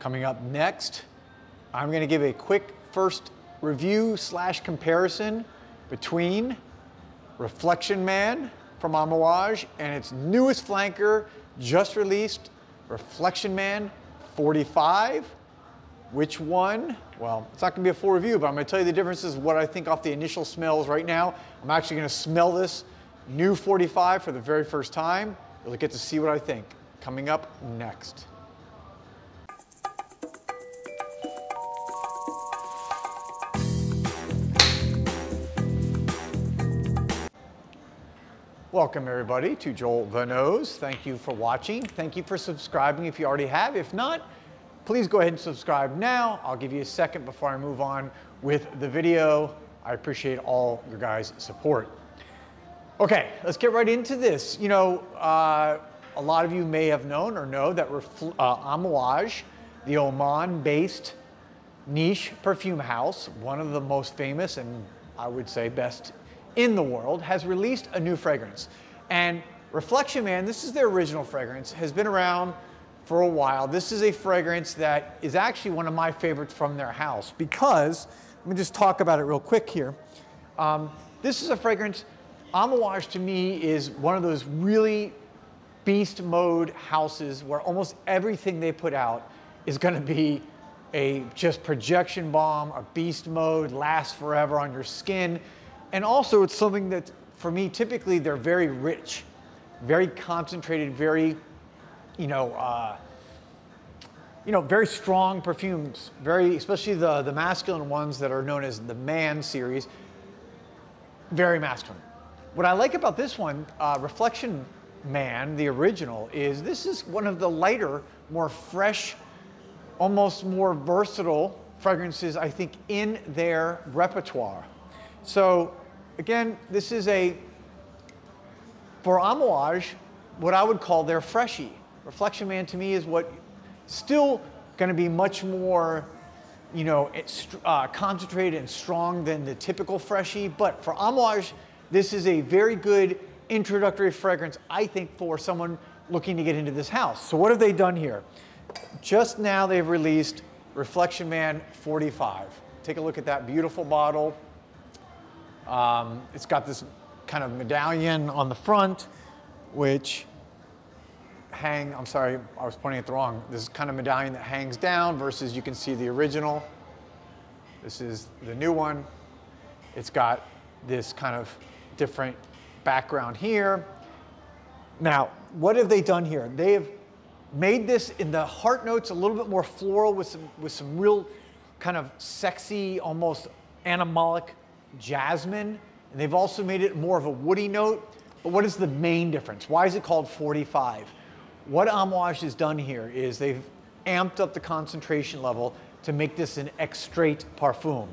Coming up next, I'm gonna give a quick first review slash comparison between Reflection Man from Amouage and its newest flanker, just released, Reflection Man 45. Which one? Well, it's not gonna be a full review, but I'm gonna tell you the differences, what I think off the initial smells right now. I'm actually gonna smell this new 45 for the very first time. You'll get to see what I think. Coming up next. Welcome everybody to Joel the Nose. Thank you for watching. Thank you for subscribing if you already have. If not, please go ahead and subscribe now. I'll give you a second before I move on with the video. I appreciate all your guys' support. Okay, let's get right into this. You know, uh, a lot of you may have known or know that uh, Amouage, the Oman-based niche perfume house, one of the most famous and I would say best in the world has released a new fragrance. And Reflection Man, this is their original fragrance, has been around for a while. This is a fragrance that is actually one of my favorites from their house because, let me just talk about it real quick here. Um, this is a fragrance, Amouage to me is one of those really beast mode houses where almost everything they put out is gonna be a just projection bomb, a beast mode, lasts forever on your skin. And also it's something that, for me, typically they're very rich, very concentrated, very, you know, uh, you know, very strong perfumes, very, especially the, the masculine ones that are known as the Man series, very masculine. What I like about this one, uh, Reflection Man, the original, is this is one of the lighter, more fresh, almost more versatile fragrances, I think, in their repertoire. So Again, this is a, for Amouage, what I would call their freshie. Reflection Man to me is what still going to be much more, you know, uh, concentrated and strong than the typical freshie. But for Amouage, this is a very good introductory fragrance, I think, for someone looking to get into this house. So what have they done here? Just now they've released Reflection Man 45. Take a look at that beautiful bottle. Um, it's got this kind of medallion on the front, which hang, I'm sorry, I was pointing at the wrong. This is kind of medallion that hangs down versus you can see the original. This is the new one. It's got this kind of different background here. Now, what have they done here? They have made this in the heart notes a little bit more floral with some, with some real kind of sexy, almost animalic jasmine, and they've also made it more of a woody note. But what is the main difference? Why is it called 45? What Amouage has done here is they've amped up the concentration level to make this an extrait parfum.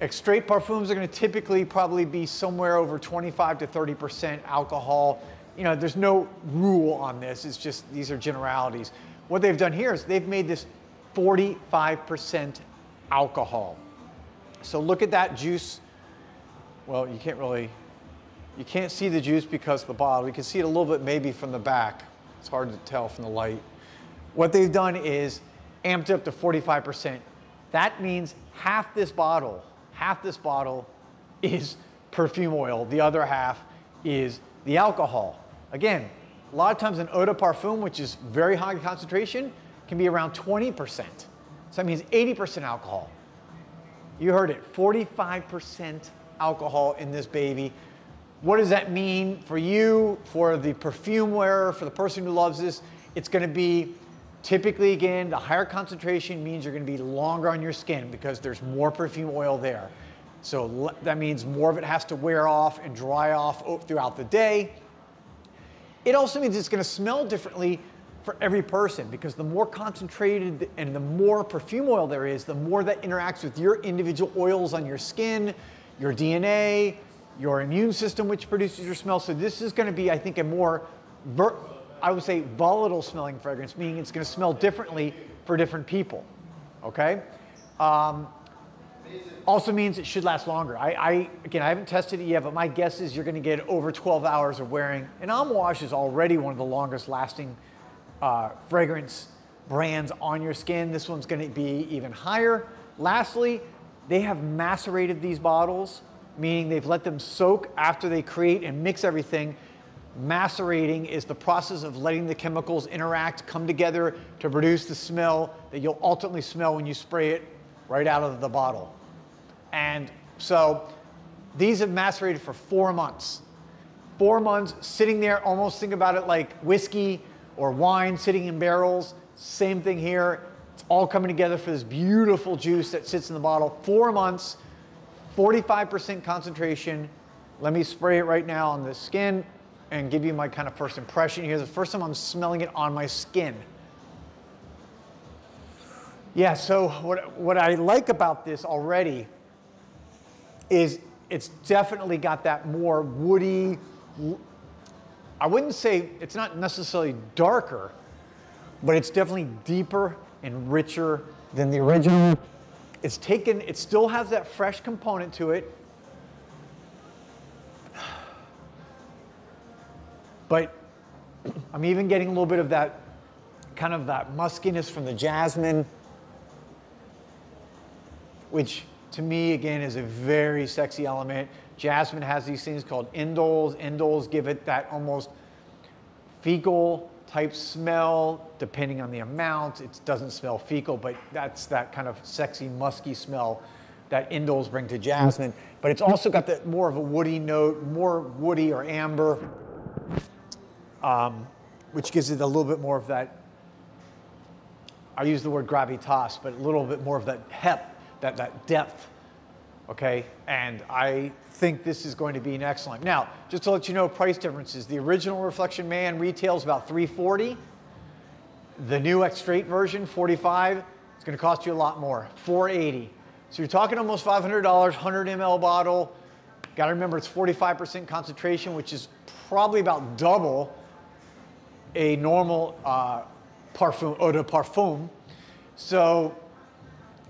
Extrait parfums are gonna typically probably be somewhere over 25 to 30% alcohol. You know, there's no rule on this, it's just, these are generalities. What they've done here is they've made this 45% alcohol. So look at that juice. Well, you can't really, you can't see the juice because of the bottle. You can see it a little bit maybe from the back. It's hard to tell from the light. What they've done is amped up to 45%. That means half this bottle, half this bottle is perfume oil. The other half is the alcohol. Again, a lot of times an eau de parfum, which is very high concentration, can be around 20%. So that means 80% alcohol. You heard it, 45% alcohol in this baby. What does that mean for you, for the perfume wearer, for the person who loves this? It's gonna be typically, again, the higher concentration means you're gonna be longer on your skin because there's more perfume oil there. So that means more of it has to wear off and dry off throughout the day. It also means it's gonna smell differently for every person because the more concentrated and the more perfume oil there is, the more that interacts with your individual oils on your skin, your DNA, your immune system, which produces your smell. So this is gonna be, I think, a more, I would say, volatile smelling fragrance, meaning it's gonna smell differently for different people, okay? Um, also means it should last longer. I, I, again, I haven't tested it yet, but my guess is you're gonna get over 12 hours of wearing. And Amouage is already one of the longest lasting uh, fragrance brands on your skin. This one's gonna be even higher. Lastly, they have macerated these bottles, meaning they've let them soak after they create and mix everything. Macerating is the process of letting the chemicals interact, come together to produce the smell that you'll ultimately smell when you spray it right out of the bottle. And so these have macerated for four months. Four months sitting there, almost think about it like whiskey or wine sitting in barrels. Same thing here. It's all coming together for this beautiful juice that sits in the bottle. Four months, 45% concentration. Let me spray it right now on the skin and give you my kind of first impression here. The first time I'm smelling it on my skin. Yeah, so what, what I like about this already is it's definitely got that more woody, I wouldn't say it's not necessarily darker, but it's definitely deeper and richer than the original. It's taken, it still has that fresh component to it, but I'm even getting a little bit of that kind of that muskiness from the jasmine, which to me, again, is a very sexy element. Jasmine has these things called indoles. Indoles give it that almost fecal type smell, depending on the amount. It doesn't smell fecal, but that's that kind of sexy, musky smell that indoles bring to jasmine. But it's also got that more of a woody note, more woody or amber, um, which gives it a little bit more of that, I use the word gravitas, but a little bit more of that hep that, that depth, okay? And I think this is going to be an excellent. Now, just to let you know price differences, the original Reflection Man retails about 340. The new extrait version, 45, it's gonna cost you a lot more, 480. So you're talking almost $500, 100 ml bottle. Gotta remember it's 45% concentration, which is probably about double a normal uh, parfum, eau de parfum. So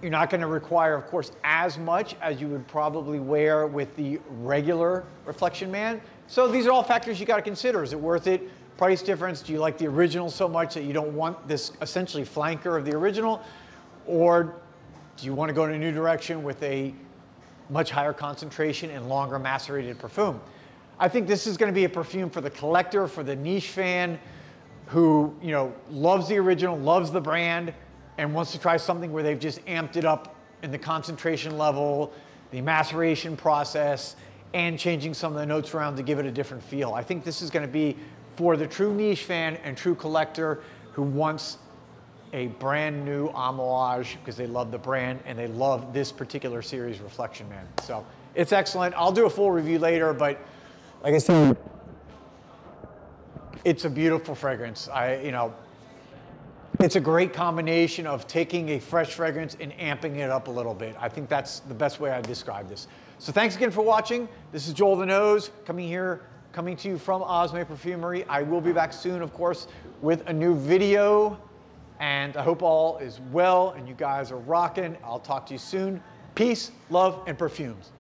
you're not going to require, of course, as much as you would probably wear with the regular Reflection Man. So these are all factors you got to consider. Is it worth it? Price difference? Do you like the original so much that you don't want this essentially flanker of the original? Or do you want to go in a new direction with a much higher concentration and longer macerated perfume? I think this is going to be a perfume for the collector, for the niche fan who, you know, loves the original, loves the brand, and wants to try something where they've just amped it up in the concentration level, the maceration process, and changing some of the notes around to give it a different feel. I think this is gonna be for the true niche fan and true collector who wants a brand new Amouage because they love the brand and they love this particular series, Reflection Man. So it's excellent. I'll do a full review later, but like I said, it's a beautiful fragrance. I, you know, it's a great combination of taking a fresh fragrance and amping it up a little bit. I think that's the best way I describe this. So thanks again for watching. This is Joel the Nose coming here, coming to you from Osme Perfumery. I will be back soon, of course, with a new video. And I hope all is well and you guys are rocking. I'll talk to you soon. Peace, love, and perfumes.